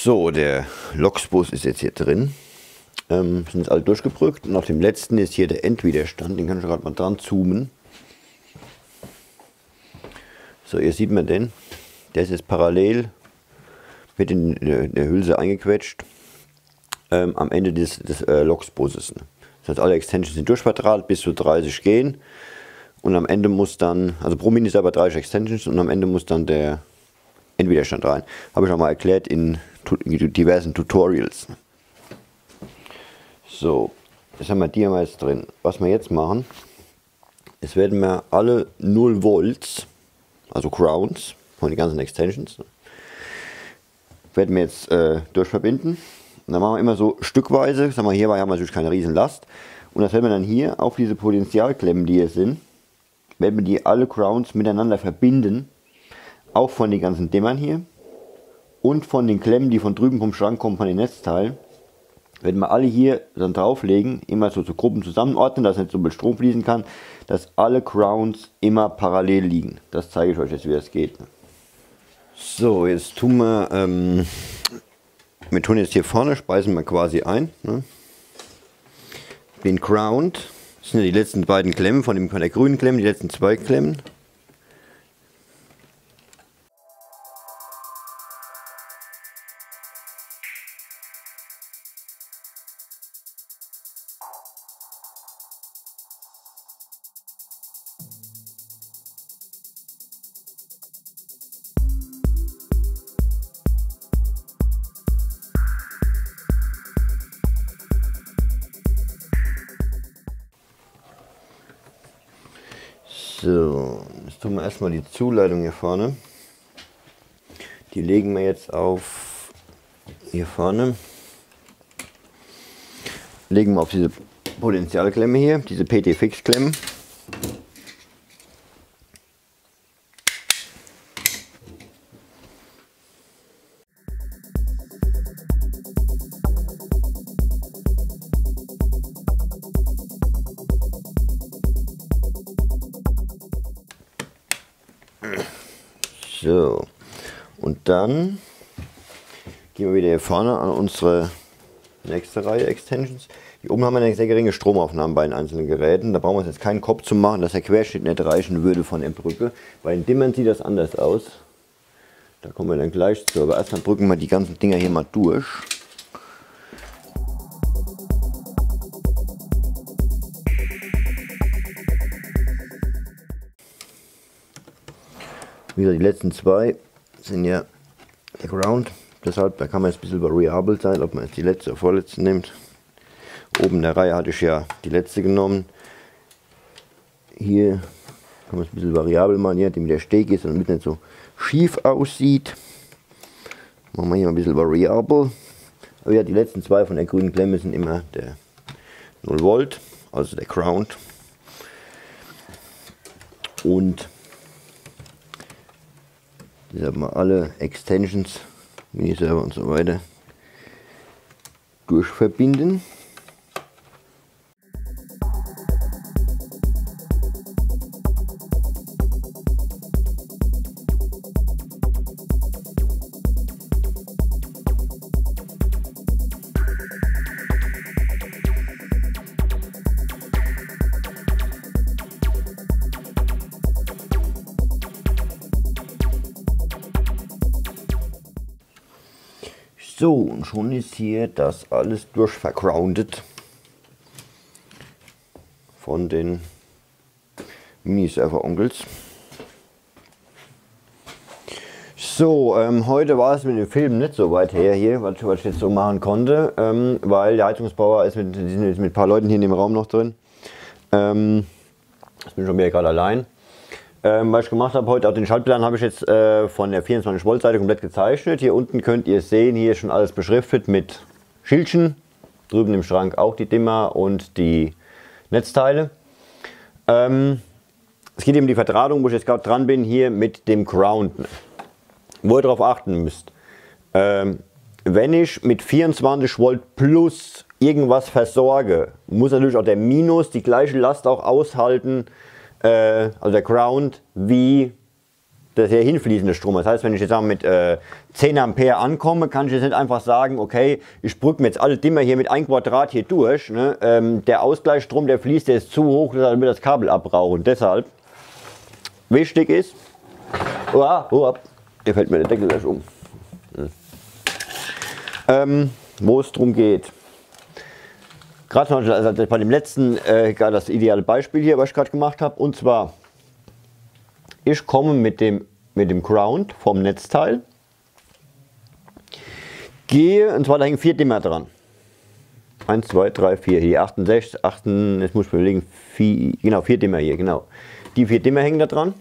So, der Loksbus ist jetzt hier drin. Ähm, sind jetzt alle durchgebrückt und auf dem letzten ist hier der Endwiderstand. Den kann ich gerade mal dran zoomen. So, hier sieht man den. Der ist jetzt parallel mit in der Hülse eingequetscht ähm, am Ende des, des äh, Loksbusses. Ne? Das heißt, alle Extensions sind durchverdrahtet, bis zu 30 gehen. Und am Ende muss dann, also pro Mini ist aber 30 Extensions und am Ende muss dann der Endwiderstand rein. Habe ich auch mal erklärt in diversen Tutorials. So, jetzt haben wir die haben jetzt drin. Was wir jetzt machen, es werden wir alle 0 Volts, also Grounds von den ganzen Extensions, werden wir jetzt äh, durchverbinden. Und dann machen wir immer so stückweise, sagen wir hier haben wir natürlich keine riesen Last. Und das werden wir dann hier auf diese Potentialklemmen, die hier sind, werden wir die alle Crowns miteinander verbinden. Auch von den ganzen Dämmern hier und von den Klemmen, die von drüben vom Schrank kommen, von den Netzteilen. Werden wir alle hier dann drauflegen, immer so zu Gruppen zusammenordnen, dass nicht so viel Strom fließen kann, dass alle Crowns immer parallel liegen. Das zeige ich euch jetzt, wie das geht. So, jetzt tun wir, ähm, wir tun jetzt hier vorne, speisen wir quasi ein. Ne? Den Ground, das sind ja die letzten beiden Klemmen von, dem, von der grünen Klemme, die letzten zwei Klemmen. Erstmal die Zuleitung hier vorne. Die legen wir jetzt auf hier vorne. Legen wir auf diese Potentialklemme hier, diese PT-Fix-Klemmen. So, und dann gehen wir wieder hier vorne an unsere nächste Reihe Extensions. Hier oben haben wir eine sehr geringe Stromaufnahme bei den einzelnen Geräten. Da brauchen wir jetzt keinen Kopf zu machen, dass der Querschnitt nicht reichen würde von der Brücke. Bei den Dimmern sieht das anders aus. Da kommen wir dann gleich zu. Aber erstmal drücken wir die ganzen Dinger hier mal durch. Wie gesagt, die letzten zwei sind ja der Ground. Deshalb, da kann man jetzt ein bisschen variabel sein, ob man jetzt die letzte oder vorletzte nimmt. Oben in der Reihe hatte ich ja die letzte genommen. Hier kann man es ein bisschen variabel machen, je nachdem wie der Steg ist, damit nicht so schief aussieht. Machen wir hier mal ein bisschen variabel. Aber ja, die letzten zwei von der grünen Klemme sind immer der 0 Volt, also der Ground. Und Deshalb mal alle Extensions, Miniserver und so weiter durchverbinden. So, und schon ist hier das alles durchvergroundet von den Mini-Server-Onkels. So, ähm, heute war es mit dem Film nicht so weit her hier, was, was ich jetzt so machen konnte, ähm, weil der Heizungsbauer ist mit, sind jetzt mit ein paar Leuten hier in dem Raum noch drin. Ähm, ich bin schon wieder gerade allein. Ähm, was ich gemacht habe heute, auch den Schaltplan habe ich jetzt äh, von der 24 Volt Seite komplett gezeichnet. Hier unten könnt ihr sehen, hier ist schon alles beschriftet mit Schildchen. Drüben im Schrank auch die Dimmer und die Netzteile. Ähm, es geht um die Verdrahtung, wo ich jetzt gerade dran bin, hier mit dem Ground. Wo ihr darauf achten müsst. Ähm, wenn ich mit 24 Volt plus irgendwas versorge, muss natürlich auch der Minus die gleiche Last auch aushalten, äh, also der Ground, wie der sehr hinfließende Strom. Das heißt, wenn ich jetzt sagen, mit äh, 10 Ampere ankomme, kann ich jetzt nicht einfach sagen, okay, ich brücke mir jetzt alle Dimmer hier mit 1 Quadrat hier durch. Ne? Ähm, der Ausgleichsstrom, der fließt, der ist zu hoch, dass wir das Kabel abrauchen. Deshalb wichtig ist, oh, oh, hier fällt mir der Deckel gleich um. Hm. Ähm, wo es darum geht. Gerade also bei dem letzten, äh, das ideale Beispiel hier, was ich gerade gemacht habe, und zwar ich komme mit dem, mit dem Ground vom Netzteil, gehe, und zwar da hängen vier Dimmer dran. 1, 2, 3, 4, hier 68, 8, jetzt muss ich überlegen, vier, genau, vier Dimmer hier, genau. Die vier Dimmer hängen da dran.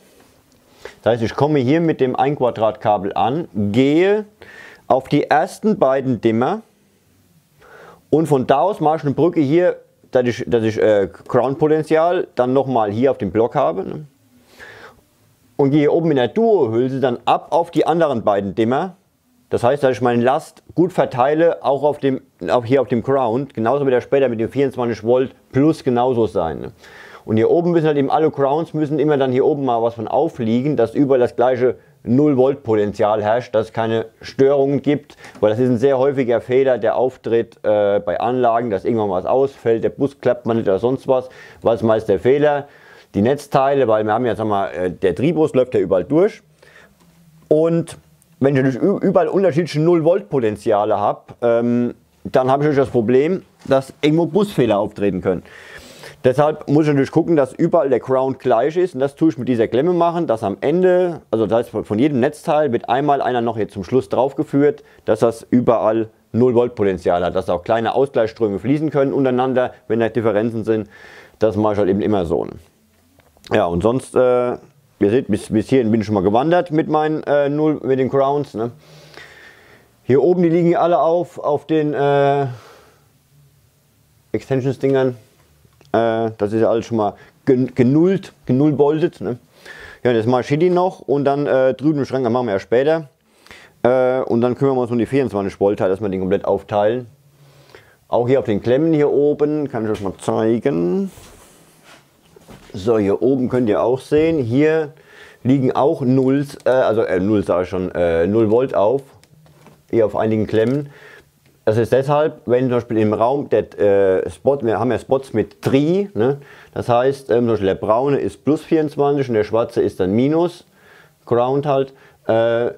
Das heißt, ich komme hier mit dem 1 Quadrat Kabel an, gehe auf die ersten beiden Dimmer und von da aus mache ich eine Brücke hier, dass ich, dass ich äh, Ground-Potenzial dann nochmal hier auf dem Block habe. Ne? und gehe oben in der Duo-Hülse dann ab auf die anderen beiden Dimmer. Das heißt, dass ich meine Last gut verteile, auch, auf dem, auch hier auf dem Ground. Genauso wird er später mit dem 24 Volt plus genauso sein. Und hier oben müssen halt eben alle Grounds müssen immer dann hier oben mal was von aufliegen, dass überall das gleiche 0 Volt Potenzial herrscht, dass es keine Störungen gibt, weil das ist ein sehr häufiger Fehler, der auftritt äh, bei Anlagen, dass irgendwann was ausfällt, der Bus klappt man nicht oder sonst was. Was ist meist der Fehler? die Netzteile, weil wir haben ja, sag mal, äh, der Tribus läuft ja überall durch. Und wenn ich natürlich überall unterschiedliche 0 Volt Potenziale habe, ähm, dann habe ich natürlich das Problem, dass irgendwo Busfehler auftreten können. Deshalb muss ich natürlich gucken, dass überall der Ground gleich ist und das tue ich mit dieser Klemme machen, dass am Ende, also das heißt von jedem Netzteil wird einmal einer noch hier zum Schluss draufgeführt, dass das überall 0 Volt Potenzial hat, dass auch kleine Ausgleichsströme fließen können untereinander, wenn da Differenzen sind. Das mache ich halt eben immer so. Ja, und sonst, äh, ihr seht, bis, bis hierhin bin ich schon mal gewandert mit meinen äh, Null, mit den Crowns. Ne? Hier oben, die liegen alle auf, auf den äh, Extensions-Dingern. Äh, das ist ja alles schon mal gen genullt, genullboltet. Ne? Ja, jetzt mache ich noch und dann äh, drüben im Schrank, das machen wir ja später. Äh, und dann kümmern wir uns um die 24 Volt, dass wir den komplett aufteilen. Auch hier auf den Klemmen hier oben, kann ich euch mal zeigen. So, hier oben könnt ihr auch sehen, hier liegen auch Nulls, äh, also äh, Null sage ich schon, äh, 0 Volt auf, hier auf einigen Klemmen. Das ist deshalb, wenn zum Beispiel im Raum der äh, Spot, wir haben ja Spots mit Tri, ne? das heißt, ähm, zum Beispiel der braune ist plus 24 und der schwarze ist dann minus, Ground halt. Äh,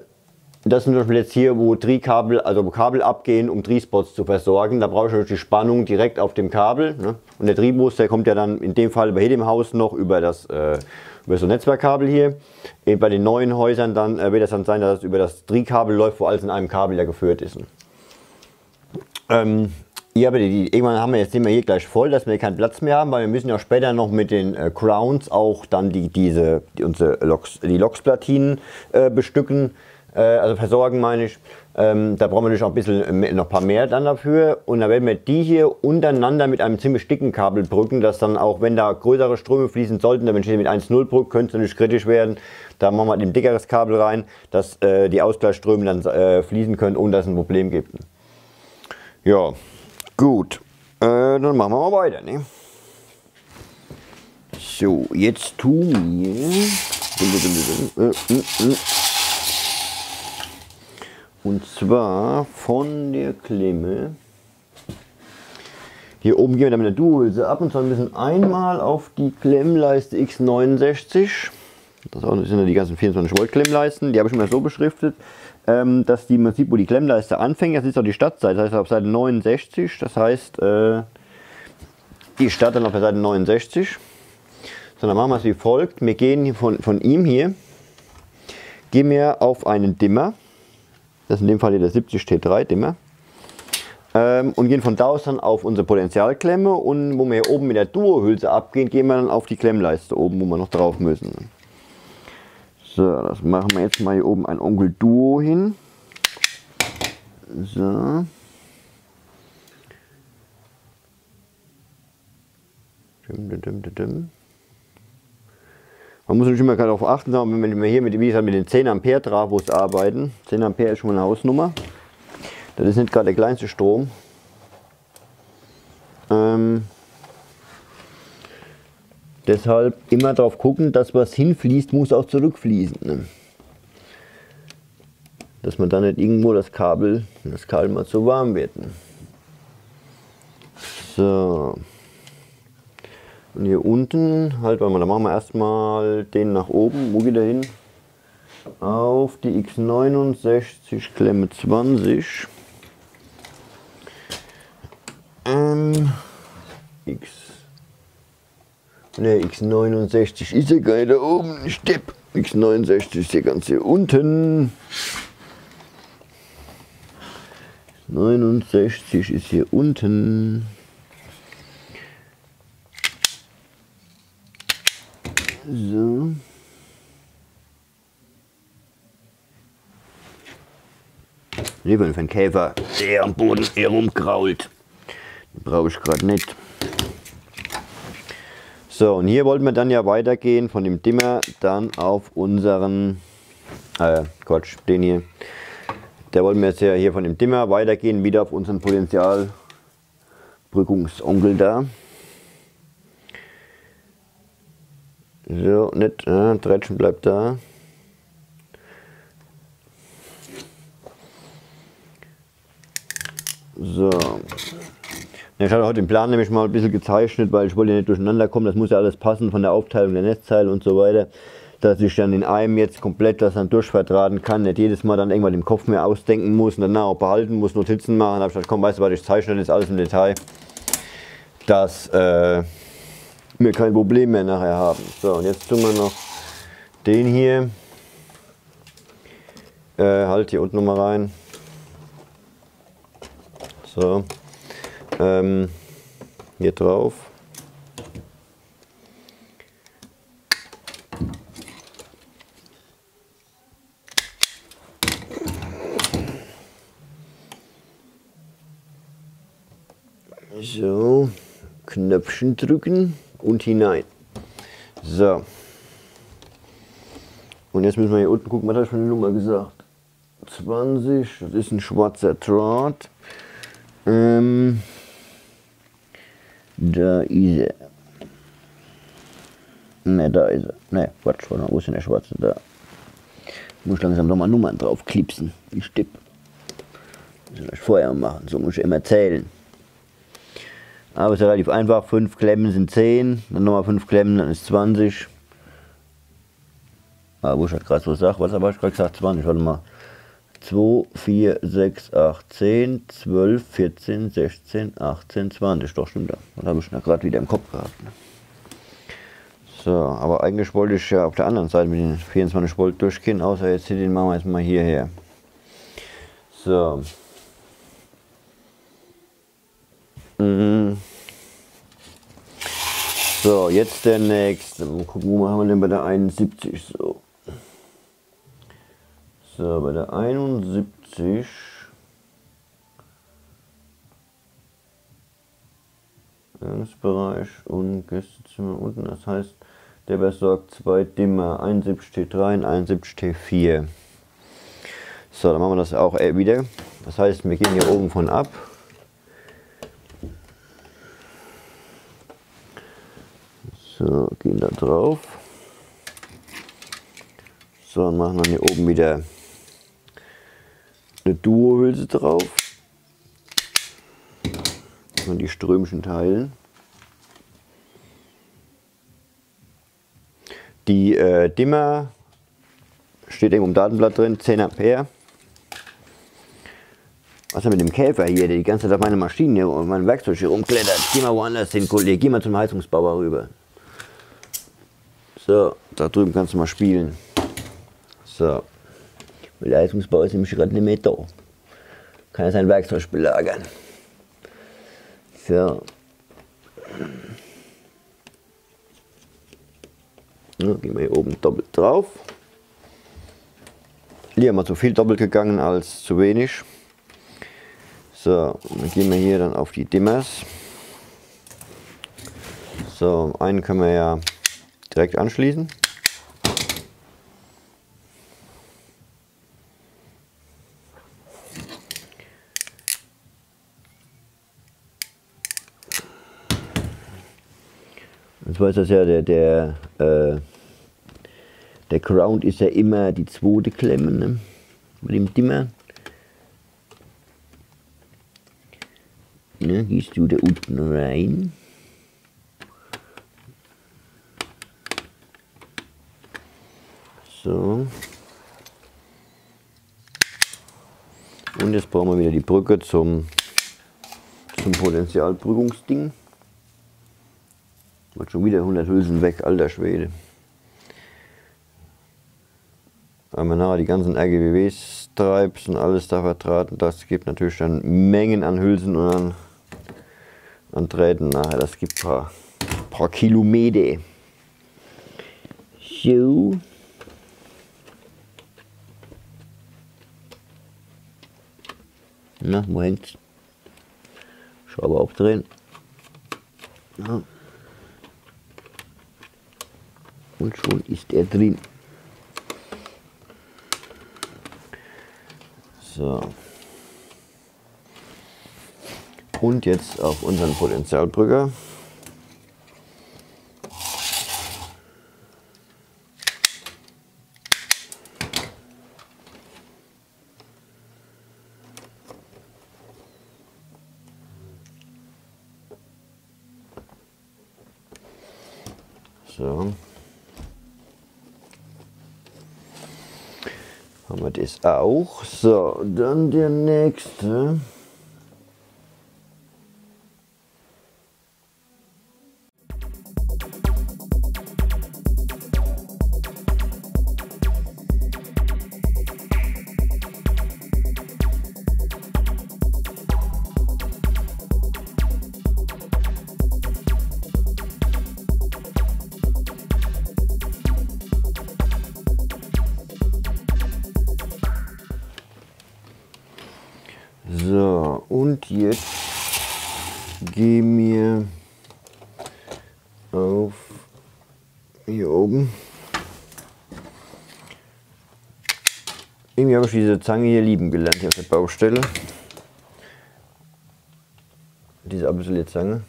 das sind zum Beispiel jetzt hier, wo Tri-Kabel, also Kabel abgehen, um Tri-Spots zu versorgen. Da brauche ich natürlich die Spannung direkt auf dem Kabel. Ne? Und der Tribus, der kommt ja dann in dem Fall bei jedem Haus noch über das äh, über so Netzwerkkabel hier. Bei den neuen Häusern dann äh, wird es dann sein, dass es über das Tri-Kabel läuft, wo alles in einem Kabel ja geführt ist. Ähm, ja, aber die, irgendwann haben wir jetzt sind wir hier gleich voll, dass wir keinen Platz mehr haben, weil wir müssen ja später noch mit den äh, Crowns auch dann die, diese, die, unsere Loks, die Loksplatinen äh, bestücken äh, also versorgen meine ich. Ähm, da brauchen wir natürlich auch ein bisschen noch ein paar mehr dann dafür. Und dann werden wir die hier untereinander mit einem ziemlich dicken Kabel brücken, dass dann auch, wenn da größere Ströme fließen sollten, wenn ich hier mit 1,0 brücke, könnte es natürlich kritisch werden. Da machen wir ein dickeres Kabel rein, dass äh, die Ausgleichsströme dann äh, fließen können, ohne dass es ein Problem gibt. Ja, gut. Äh, dann machen wir mal weiter. Ne? So, jetzt tun wir. Und zwar von der Klemme. Hier oben gehen wir dann mit der Dualse ab und zwar müssen einmal auf die Klemmleiste X69. Das sind ja die ganzen 24 Volt Klemmleisten. Die habe ich immer so beschriftet, ähm, dass die, man sieht, wo die Klemmleiste anfängt. Das ist auch die Stadtseite, das heißt auf Seite 69. Das heißt, äh, die Stadt dann auf der Seite 69. So, dann machen wir es wie folgt. Wir gehen von, von ihm hier, gehen wir auf einen Dimmer. Das ist in dem Fall hier der 70 T3 Dimmer. Ähm, und gehen von da aus dann auf unsere Potentialklemme und wo wir hier oben mit der Duo-Hülse abgehen, gehen wir dann auf die Klemmleiste oben, wo wir noch drauf müssen. So, das machen wir jetzt mal hier oben ein Onkel Duo hin. So. Man muss natürlich immer darauf achten, wenn wir hier mit, wie gesagt, mit den 10 Ampere Trafos arbeiten. 10 Ampere ist schon mal eine Hausnummer. Das ist nicht gerade der kleinste Strom. Ähm, deshalb immer darauf gucken, dass was hinfließt, muss auch zurückfließen. Ne? dass man dann nicht irgendwo das Kabel, das Kabel mal zu warm wird. So. Und hier unten, halt, warte mal, da machen wir erstmal den nach oben. Wo geht er hin? Auf die X69 Klemme 20. Ähm, X. Ne, X69 ist ja geil da oben. Stepp. X69 ist hier ganz hier unten. 69 ist hier unten. So. Lieber für einen Käfer, der am Boden herumkrault. Brauche ich gerade nicht. So, und hier wollten wir dann ja weitergehen von dem Dimmer dann auf unseren, äh, Quatsch, den hier. Der wollten wir jetzt ja hier von dem Dimmer weitergehen, wieder auf unseren Potentialbrückungsonkel da. So, nicht, äh, Dretschen bleibt da. So. Ich hatte heute den Plan nämlich mal ein bisschen gezeichnet, weil ich wollte ja nicht durcheinander kommen. Das muss ja alles passen von der Aufteilung der Netzteile und so weiter. Dass ich dann in einem jetzt komplett das dann durchverdrahten kann, nicht jedes Mal dann irgendwann im Kopf mehr ausdenken muss und danach auch behalten muss, Notizen machen. Da habe ich gesagt, komm, weißt du was, ich zeichne jetzt alles im Detail. Dass äh, wir kein Problem mehr nachher haben. So, und jetzt tun wir noch den hier. Äh, halt hier unten nochmal rein. So. Ähm, hier drauf. So, Knöpfchen drücken und hinein. So. Und jetzt müssen wir hier unten gucken, was ich für eine Nummer gesagt? 20, das ist ein schwarzer Draht. Ähm, da ist er. Ne, da ist er. Ne, Quatsch, wo ist denn der schwarze da? Muss langsam nochmal Nummern drauf klipsen. Wie Stipp. Muss ich vorher machen, so muss ich immer zählen. Aber es ist relativ einfach. 5 Klemmen sind 10, dann nochmal 5 Klemmen, dann ist 20. Ah, wo ich das gerade so sage, was habe ich gerade gesagt? 20, warte mal. 2, 4, 6, 8, 10, 12, 14, 16, 18, 20. Doch, stimmt. Das habe ich gerade wieder im Kopf gehabt. So, aber eigentlich wollte ich ja auf der anderen Seite mit den 24 Volt durchgehen, außer jetzt hier, den machen wir jetzt mal hierher. So. Mhm. So, jetzt der nächste. Mal gucken, wo haben wir denn bei der 71 so. So, bei der 71 Bereich und Gästezimmer unten. Das heißt, der besorgt zwei Dimmer, 71 T3 und 71 T4. So, dann machen wir das auch äh, wieder. Das heißt, wir gehen hier oben von ab. So, gehen da drauf. So, und machen dann hier oben wieder eine Duo-Hülse drauf. Und die Strömchen teilen. Die äh, Dimmer steht irgendwo im Datenblatt drin, 10 Ampere. Was ist mit dem Käfer hier, der die ganze Zeit auf meine Maschine und mein Werkzeug hier rumklettert? Geh mal woanders hin, Kollege, geh mal zum Heizungsbauer rüber. So, da drüben kannst du mal spielen. So. Leistungsbau ist nämlich gerade nicht mehr da. Kann er sein Werkzeug belagern. So. Ja, gehen wir hier oben doppelt drauf. Hier haben wir zu viel doppelt gegangen als zu wenig. So, dann gehen wir hier dann auf die Dimmers. So, einen können wir ja direkt anschließen. Ist das ja der, der, äh, der Ground ist ja immer die zweite Klemme. Ne? mit dem Dimmer. Ne, gehst du da unten rein. So. Und jetzt brauchen wir wieder die Brücke zum, zum Potentialprüfungsding. Wird schon wieder 100 Hülsen weg, alter Schwede. Weil man nachher die ganzen RGBW-Stripes und alles da vertraten, das gibt natürlich dann Mengen an Hülsen und an, an Drähten nachher. Das gibt ein paar, paar Kilometer. So. Na, hängt's? Schraube aufdrehen. Ja. Und schon ist er drin. So. Und jetzt auf unseren Potentialbrücker. So. Haben wir das auch. So, dann der nächste. Habe ich diese Zange hier lieben gelernt hier auf der Baustelle. Diese Absolutzange.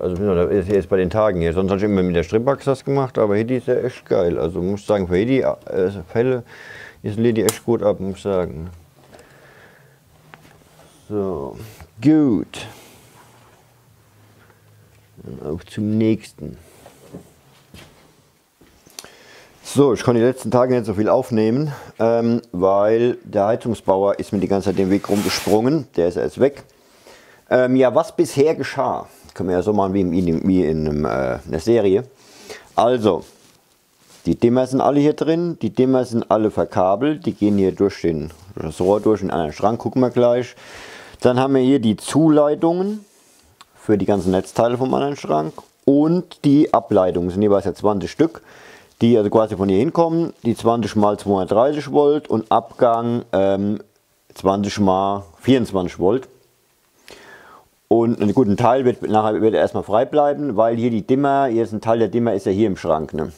Also ist jetzt bei den Tagen hier. Sonst habe ich immer mit der Stripax das gemacht, aber hier die ist ja echt geil. Also muss sagen, für die äh, Fälle isoliert die echt gut ab, muss ich sagen. So, gut. Dann auf zum nächsten. So, ich kann die letzten Tage nicht so viel aufnehmen, ähm, weil der Heizungsbauer ist mir die ganze Zeit den Weg rumgesprungen. Der ist jetzt weg. Ähm, ja, was bisher geschah, können wir ja so machen wie in, wie in einem, äh, einer Serie. Also, die Dimmer sind alle hier drin, die Dimmer sind alle verkabelt, die gehen hier durch den, das Rohr durch den anderen Schrank, gucken wir gleich. Dann haben wir hier die Zuleitungen für die ganzen Netzteile vom anderen Schrank und die Ableitungen, sind jeweils ja 20 Stück, die also quasi von hier hinkommen, die 20 mal 230 Volt und Abgang ähm, 20 mal 24 Volt. Und einen guten Teil wird nachher wird erstmal frei bleiben, weil hier die Dimmer, hier ist ein Teil der Dimmer, ist ja hier im Schrank. Ne?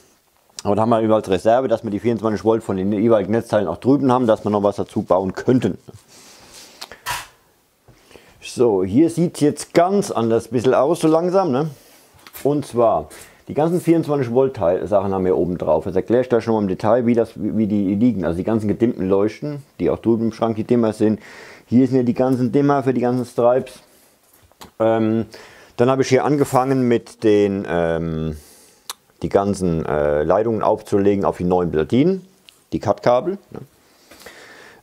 Aber da haben wir überall Reserve, dass wir die 24 Volt von den jeweiligen Netzteilen auch drüben haben, dass wir noch was dazu bauen könnten. So, hier sieht es jetzt ganz anders ein bisschen aus, so langsam. Ne? Und zwar, die ganzen 24 Volt Sachen haben wir oben drauf. Jetzt erkläre ich da schon mal im Detail, wie, das, wie die liegen. Also die ganzen gedimmten Leuchten, die auch drüben im Schrank die Dimmer sind. Hier sind ja die ganzen Dimmer für die ganzen Stripes. Ähm, dann habe ich hier angefangen mit den ähm, die ganzen äh, Leitungen aufzulegen auf die neuen Platinen, die Cut-Kabel. Ne?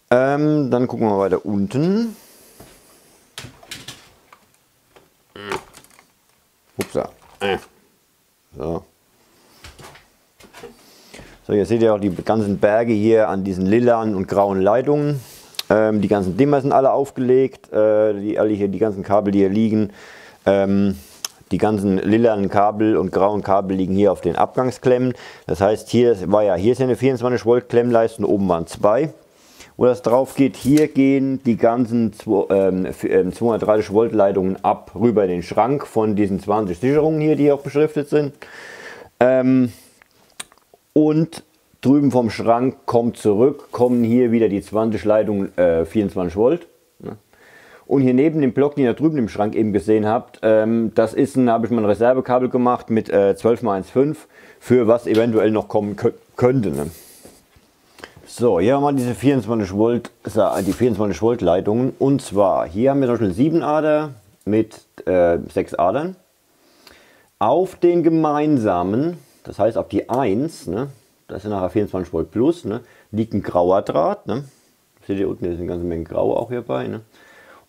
Ähm, dann gucken wir weiter unten. Upsa. Äh. So. so, hier seht ihr auch die ganzen Berge hier an diesen lilanen und grauen Leitungen. Ähm, die ganzen Dimmer sind alle aufgelegt, äh, die, alle hier, die ganzen Kabel, die hier liegen. Ähm, die ganzen lilanen Kabel und grauen Kabel liegen hier auf den Abgangsklemmen. Das heißt, hier war ja hier ist eine 24 Volt Klemmleiste und oben waren zwei. Wo das drauf geht, hier gehen die ganzen 230 ähm, Volt Leitungen ab rüber in den Schrank von diesen 20 Sicherungen hier, die auch beschriftet sind. Ähm, und drüben vom Schrank kommt zurück, kommen hier wieder die 20 Leitungen äh, 24 Volt. Und hier neben dem Block, den ihr drüben im Schrank eben gesehen habt, ähm, das ist ein, habe ich mal ein Reservekabel gemacht mit äh, 12x1,5 für was eventuell noch kommen könnte. So, hier haben wir diese 24 Volt, die 24 Volt Leitungen. Und zwar, hier haben wir zum Beispiel 7 Ader mit äh, 6 Adern. Auf den gemeinsamen, das heißt auf die 1, ne, das sind nachher 24 Volt plus, ne, liegt ein grauer Draht. Ne. Seht ihr unten, ist eine ganze Menge Grau auch hierbei. Ne.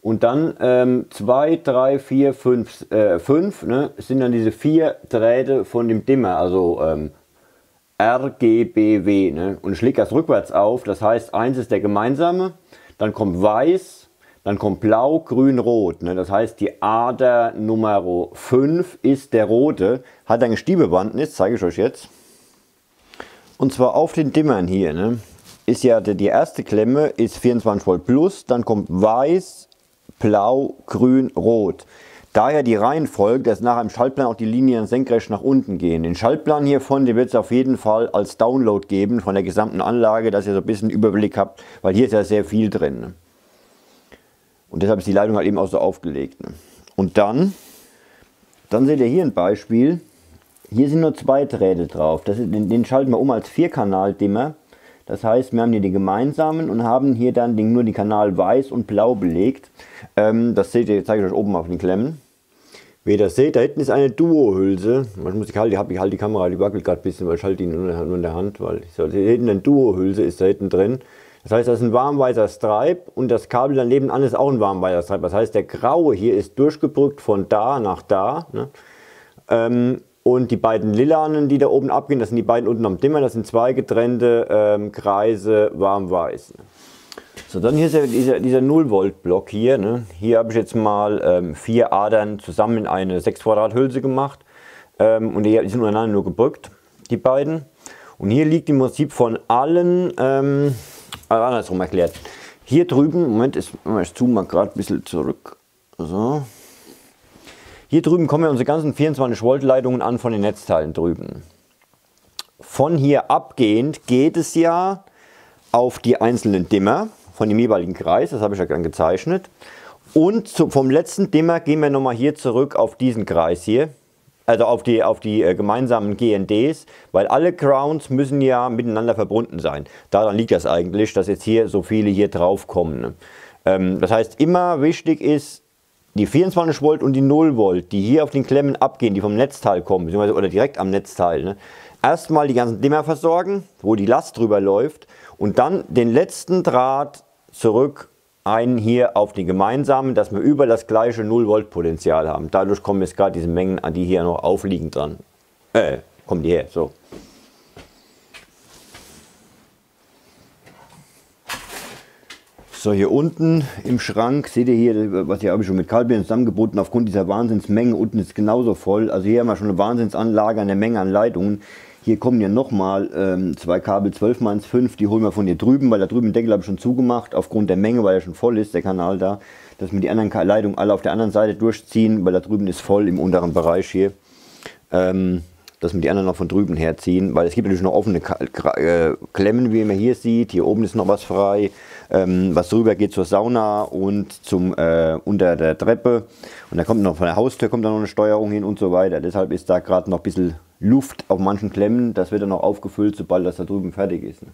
Und dann 2, 3, 4, 5, 5 sind dann diese vier Drähte von dem Dimmer, also ähm, RGBW. Ne? Und ich lege das rückwärts auf, das heißt, eins ist der gemeinsame, dann kommt weiß, dann kommt blau, grün, rot. Ne? Das heißt, die Ader Nummer 5 ist der rote, hat eine Stiebebandnis, zeige ich euch jetzt. Und zwar auf den Dimmern hier. Ne? Ist ja die, die erste Klemme ist 24 Volt plus, dann kommt weiß, blau, grün, rot. Daher die Reihenfolge, dass nach einem Schaltplan auch die Linien senkrecht nach unten gehen. Den Schaltplan hiervon, den wird es auf jeden Fall als Download geben von der gesamten Anlage, dass ihr so ein bisschen Überblick habt, weil hier ist ja sehr viel drin. Und deshalb ist die Leitung halt eben auch so aufgelegt. Ne? Und dann, dann seht ihr hier ein Beispiel. Hier sind nur zwei Drähte drauf. Ist, den, den schalten wir um als Vierkanal-Dimmer. Das heißt, wir haben hier die gemeinsamen und haben hier dann nur die Kanal weiß und blau belegt. Ähm, das seht ihr, zeige ich euch oben auf den Klemmen. Wie ihr das seht, da hinten ist eine Duo-Hülse. Ich muss ich halt, ich halt die Kamera, die wackelt gerade ein bisschen, weil ich halte die nur, in der Hand. Weil ich so, hinten eine Duo-Hülse ist da hinten drin. Das heißt, das ist ein warmweißer Stripe und das Kabel daneben an ist auch ein warmweißer Stripe. Das heißt, der graue hier ist durchgebrückt von da nach da. Ne? Ähm, und die beiden lilanen, die da oben abgehen, das sind die beiden unten am Dimmer, das sind zwei getrennte ähm, Kreise warm-weiß. So, dann hier ist ja dieser, dieser 0-Volt-Block hier. Ne? Hier habe ich jetzt mal ähm, vier Adern zusammen in eine 6 Quadrat Hülse gemacht. Ähm, und die sind untereinander nur gebrückt, die beiden. Und hier liegt im Prinzip von allen, ähm, also andersrum erklärt. Hier drüben, Moment, ich, ich zoome mal gerade ein bisschen zurück. So, hier drüben kommen ja unsere ganzen 24 Volt Leitungen an von den Netzteilen drüben. Von hier abgehend geht es ja auf die einzelnen Dimmer von dem jeweiligen Kreis, das habe ich ja dann gezeichnet. Und zu, vom letzten Dimmer gehen wir nochmal hier zurück auf diesen Kreis hier, also auf die, auf die äh, gemeinsamen GNDs, weil alle Grounds müssen ja miteinander verbunden sein. Daran liegt das eigentlich, dass jetzt hier so viele hier drauf kommen. Ne? Ähm, das heißt, immer wichtig ist, die 24 Volt und die 0 Volt, die hier auf den Klemmen abgehen, die vom Netzteil kommen, beziehungsweise oder direkt am Netzteil, ne, erstmal die ganzen Dimmer versorgen, wo die Last drüber läuft und dann den letzten Draht zurück ein hier auf den gemeinsamen, dass wir über das gleiche 0 Volt Potenzial haben. Dadurch kommen jetzt gerade diese Mengen, an die hier noch aufliegen dran. Äh, kommen die her, so. So, hier unten im Schrank seht ihr hier, was hier habe ich schon mit Kalbien zusammengebunden, aufgrund dieser Wahnsinnsmenge. Unten ist genauso voll. Also hier haben wir schon eine Wahnsinnsanlage, eine Menge an Leitungen. Hier kommen ja nochmal ähm, zwei Kabel 12 x 5, die holen wir von hier drüben, weil da drüben den Deckel habe ich schon zugemacht, aufgrund der Menge, weil er schon voll ist, der Kanal da. Dass wir die anderen Leitungen alle auf der anderen Seite durchziehen, weil da drüben ist voll im unteren Bereich hier. Ähm, dass wir die anderen noch von drüben herziehen, weil es gibt natürlich noch offene äh, Klemmen, wie man hier sieht. Hier oben ist noch was frei ähm, was rüber geht zur Sauna und zum äh, unter der Treppe. Und da kommt noch von der Haustür kommt da noch eine Steuerung hin und so weiter. Deshalb ist da gerade noch ein bisschen Luft auf manchen Klemmen. Das wird dann noch aufgefüllt, sobald das da drüben fertig ist. Ne?